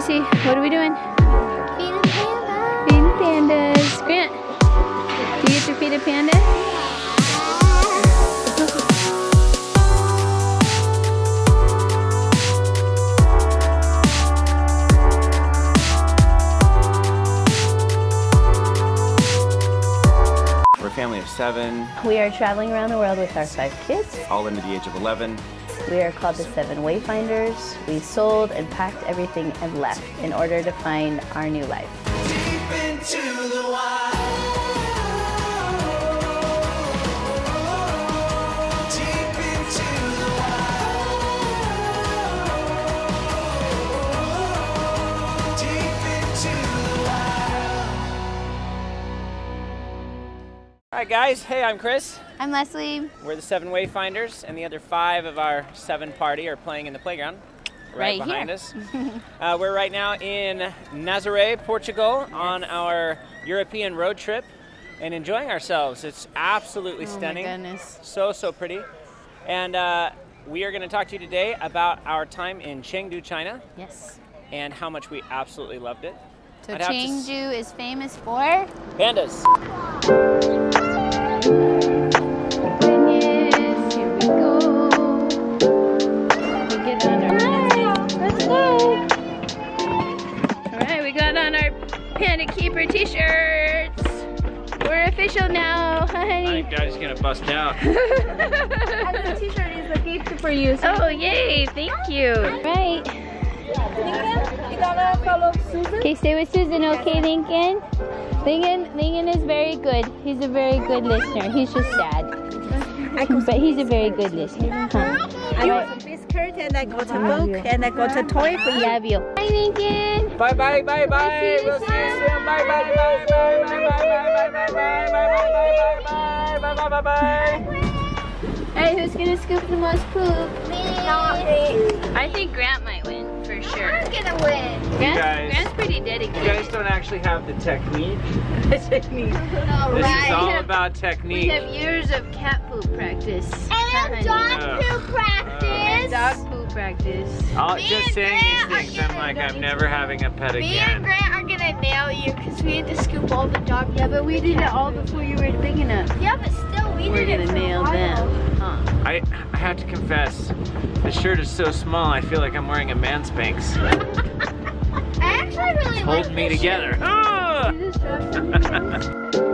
Lucy, what are we doing? Feeding panda. Feeding pandas. Grant, do you get to feed a panda? We're a family of seven, We are traveling around the world with our five kids. all under the age of 11. We are called the Seven Wayfinders. We sold and packed everything and left in order to find our new life. All right, guys. Hey, I'm Chris. I'm Leslie. We're the Seven Wayfinders, and the other five of our seven party are playing in the playground right, Right behind here. us. uh, we're right now in Nazaré, Portugal, on our European road trip and enjoying ourselves. It's absolutely Oh my stunning. goodness. So, so pretty. And uh, we are going to talk to you today about our time in Chengdu, China, Yes. and how much we absolutely loved it. So I'd Chengdu is famous for Pandas. We get on our Let's go. All right, we got on our Panda Keeper t-shirts. We're official now, I honey. think Daddy's going to bust out. And the t-shirt is a gift for you. So oh, yay, thank you. Right. Lincoln, you gonna follow Susan? Okay, stay with Susan, okay, Lincoln? Lincoln, Lincoln is very good. He's a very good listener. He's just sad. but he's a very good listener. Huh? I got a biscuit and I got a book and I got a toy for you. Love you. Hi, Lincoln. Bye bye bye bye. see you We'll see you soon. soon. Bye bye bye bye bye bye bye bye bye bye bye bye bye bye bye bye bye. Hey, who's gonna scoop the most poop? Me. I think Grant might win for sure. I'm gonna win. Grant's, guys- Grant's pretty dedicated. You guys don't actually have the technique. The technique. All This is all about technique. We have years of cat poop practice. And dog Uh, poo practice. Dog poop practice. I'll, Me just and saying Grant these things, I'm like, I'm never having a pet Me and. Grant are gonna nail you because we had to scoop all the dog. Yeah, but we did it all before you were big enough. Yeah, but still, we We're did it gonna nail them. Huh? I, I have to confess, the shirt is so small, I feel like I'm wearing a man Spanx. I actually really like Hold me this together. shirt. Ah!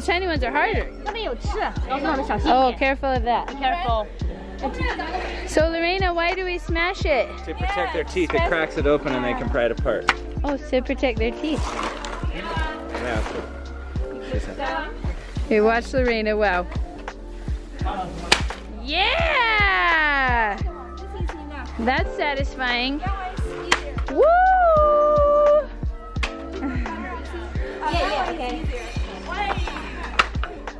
the tiny ones are harder. Oh, careful of that. Careful. So Lorena, why do we smash it? To protect their teeth. It cracks it open and they can pry it apart. Oh, to protect their teeth. Yeah. Hey, watch Lorena. Wow. Yeah! That's satisfying. Woo! Yeah, yeah, okay.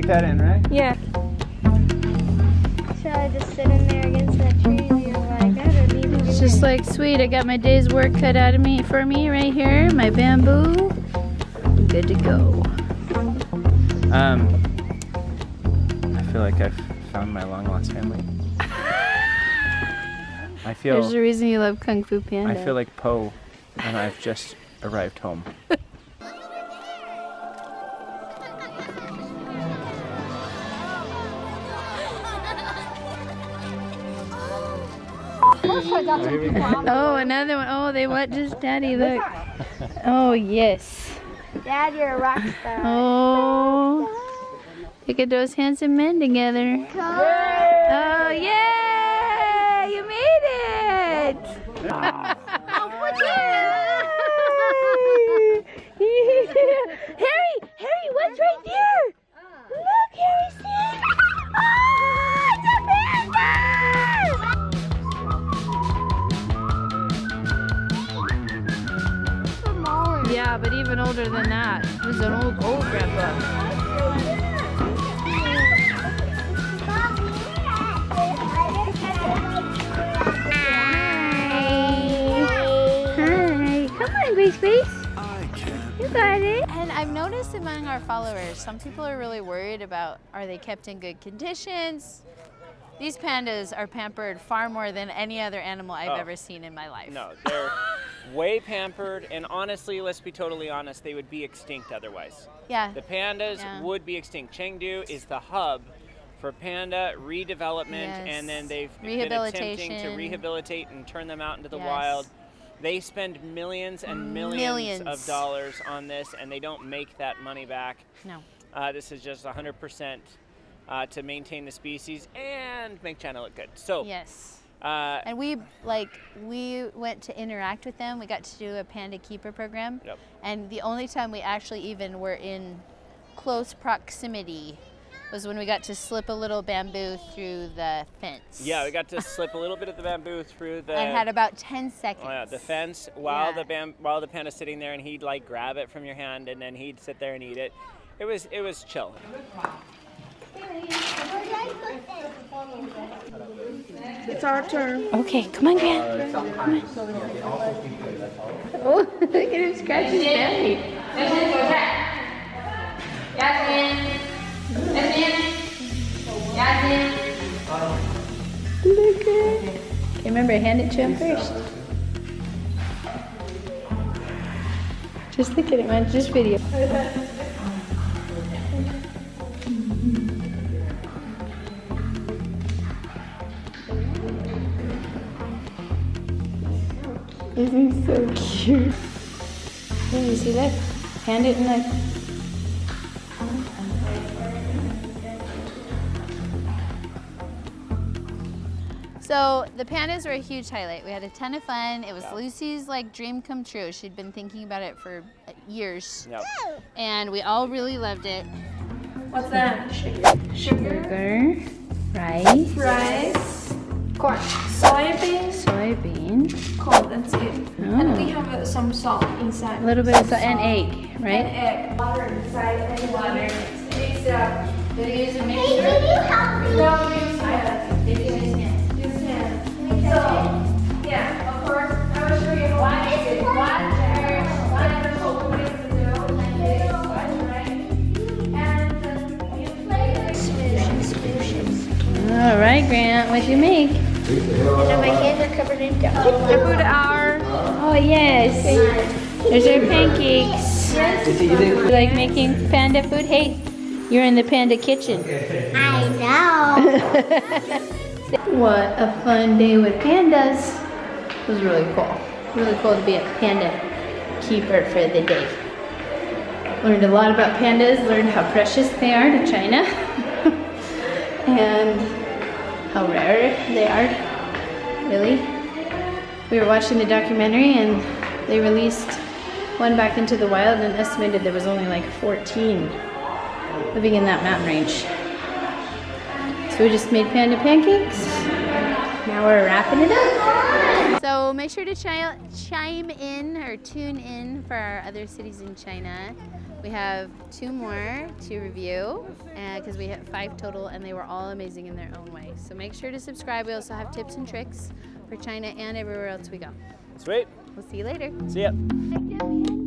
take that in, right? Yeah. Should I just sit in there against that tree? You're like, I don't need to It's just like sweet. I got my day's work cut out of me for me right here. My bamboo. I'm good to go. Um, I feel like I've found my long lost family. I feel There's a reason you love Kung Fu Panda. I feel like Po and I've just arrived home. Oh, another one. Oh, they want just daddy. Look. Oh, yes. Dad, you're a rock star. Oh. Look at those handsome men together. Older than that. It was an old, old grandpa. Hi. Come on, Grace Grace. You got it. And I've noticed among our followers, some people are really worried about are they kept in good conditions? These pandas are pampered far more than any other animal I've Oh. ever seen in my life. No, they're way pampered, and honestly, let's be totally honest, they would be extinct otherwise. Yeah. The pandas Yeah. would be extinct. Chengdu is the hub for panda redevelopment, Yes. and then they've been attempting to rehabilitate and turn them out into the Yes. wild. They spend millions and millions, of dollars on this, and they don't make that money back. No. Uh, this is just 100% uh, to maintain the species and make China look good. So, Yes. Uh, And we like we went to interact with them. We got to do a panda keeper program. Yep. And the only time we actually even were in close proximity was when we got to slip a little bamboo through the fence. yeah, we got to slip a little bit of the bamboo through the. and had about 10 seconds. Oh yeah, the fence while Yeah. the bam- while the panda's sitting there, and he'd like grab it from your hand, and then he'd sit there and eat it. It was it was chill. It's our turn. Okay, come on, Gran. Come on. Oh, look at him scratch his belly. Look at it. Remember, hand it to him first. Just look at it, man. Just video. Isn't so cute? Yeah, you see that? Hand it and like. So the pandas were a huge highlight. We had a ton of fun. It was Lucy's like dream come true. She'd been thinking about it for uh, years, Yep. and we all really loved it. What's that? Sugar, rice, Rice, corn, soybeans, soybean, corn. That's it. And we oh, have uh, some salt inside. a little bit of salt and egg, And right? egg, water inside, and water. Mix it up. Did you use a Hey, can you help me? No, use hand. Did you use hand? Use hand. So, yeah, of course, I will show you what I did. What, uh, what I was told ways to do. And right? And then you play this. All right, Grant, what'd you make? And my hands are covered in dough. I put our Oh yes, there's our pancakes. You like making panda food? Hey, you're in the panda kitchen. I know. What a fun day with pandas. It was really cool. Really cool to be a panda keeper for the day. Learned a lot about pandas, learned how precious they are to China, and how rare they are, really. We were watching the documentary and they released one back into the wild and estimated there was only like 14 living in that mountain range. So we just made panda pancakes. Now we're wrapping it up. So make sure to chi- chime in or tune in for our other cities in China. We have two more to review uh, because we have five total and they were all amazing in their own way. So make sure to subscribe. We also have tips and tricks for China and everywhere else we go. Sweet. We'll see you later. See ya.